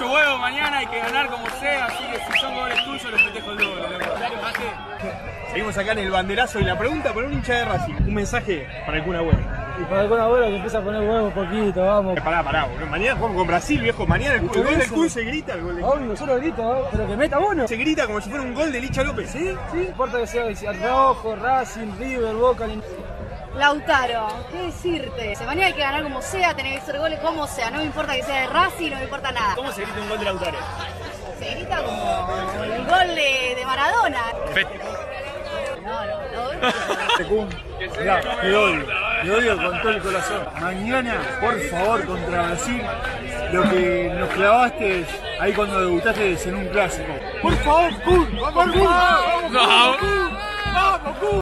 huevos mañana, hay que ganar como sea, así que si son goles tuyos los festejo el doble. Seguimos acá en el banderazo y la pregunta para un hincha de Racing, un mensaje para el Kun Agüero. Y para algún abuelo que empieza a poner huevos poquito, vamos. Pará, pará, boludo. Mañana jugamos con Brasil, viejo. Mañana el, el gol del Kun se grita. El gol del Obvio, yo lo grito, ¿no? pero que meta uno. Se grita como si fuera un gol de Licha López, ¿sí? Sí, no importa que sea, sea rojo, Racing, River, Boca, ni- Lautaro, ¿qué decirte? Se mañana hay que ganar como sea, tener que hacer goles como sea. No me importa que sea de Racing, no me importa nada. ¿Cómo se grita un gol de Lautaro? Se grita como el gol de, de Maradona. No, no, no. Mirá, te odio, te odio con todo el corazón. Mañana, por favor, contra Brasil, lo que nos clavaste ahí cuando debutaste en un clásico. Por favor, Kun, por favor, Kun.